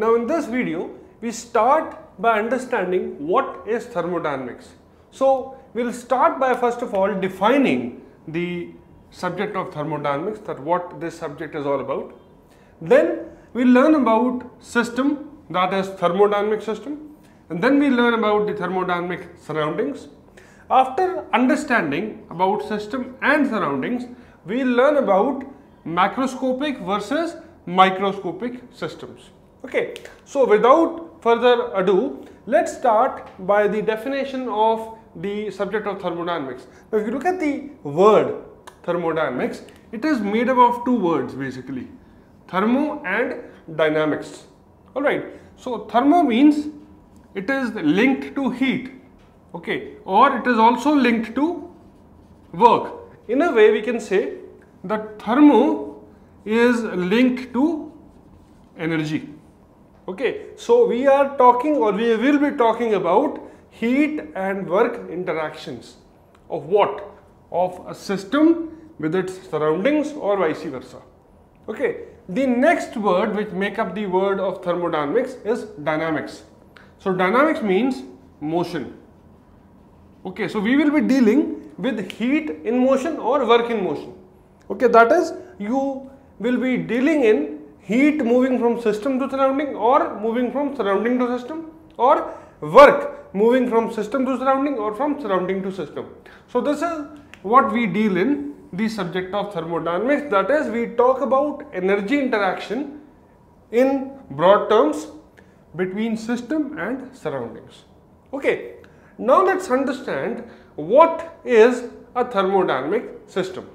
Now in this video, we start by understanding what is thermodynamics. So we'll start by first of all defining the subject of thermodynamics that what this subject is all about. Then we'll learn about system that is thermodynamic system and then we learn about the thermodynamic surroundings. After understanding about system and surroundings, we'll learn about macroscopic versus microscopic systems. Okay, so without further ado, let's start by the definition of the subject of thermodynamics. Now, if you look at the word thermodynamics, it is made up of two words basically, thermo and dynamics. Alright, so thermo means it is linked to heat, okay, or it is also linked to work. In a way, we can say that thermo is linked to energy. Okay, so we are talking or we will be talking about heat and work interactions of what? Of a system with its surroundings or vice versa. Okay, the next word which make up the word of thermodynamics is dynamics. So dynamics means motion. Okay, so we will be dealing with heat in motion or work in motion. Okay, that is you will be dealing in heat moving from system to surrounding or moving from surrounding to system or work moving from system to surrounding or from surrounding to system. So this is what we deal in the subject of thermodynamics that is we talk about energy interaction in broad terms between system and surroundings. Okay, now let's understand what is a thermodynamic system.